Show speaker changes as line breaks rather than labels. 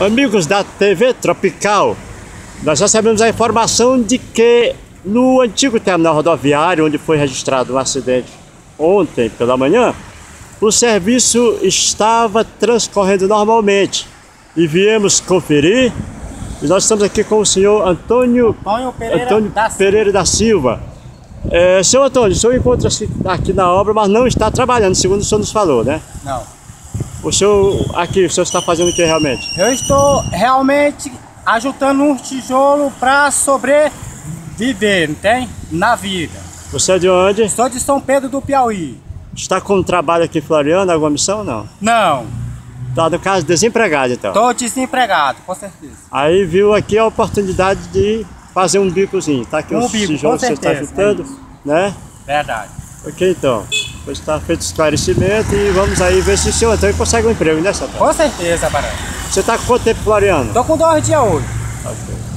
Amigos da TV Tropical, nós recebemos a informação de que no antigo terminal rodoviário, onde foi registrado um acidente ontem pela manhã, o serviço estava transcorrendo normalmente e viemos conferir. E nós estamos aqui com o senhor Antônio,
Antônio Pereira
Antônio
da Silva.
Pereira da Silva. É, senhor Antônio, o senhor encontra-se aqui na obra, mas não está trabalhando, segundo o senhor nos falou, né?
Não.
O senhor aqui, o senhor está fazendo o que realmente?
Eu estou realmente ajudando um tijolo para sobreviver, não tem? Na vida.
Você é de onde?
Sou de São Pedro do Piauí.
Está com trabalho aqui em Floriano, alguma missão ou não?
Não.
Está no caso desempregado então.
Estou desempregado, com certeza.
Aí viu aqui a oportunidade de fazer um bicozinho. Tá aqui
Um
os
bico,
tijolos
com
que você está juntando,
é
né?
Verdade.
Ok então. Depois está feito esclarecimento e vamos aí ver se o senhor Antônio consegue um emprego, né, Santana?
Com certeza, Barão.
Você está com quanto tempo, Floriano?
Tô com dois dias hoje.
Ok.